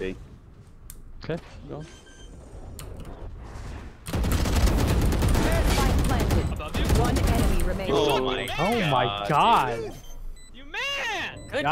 B. Okay, go. Spike One enemy remaining. Oh my Oh my God, god. You man! Good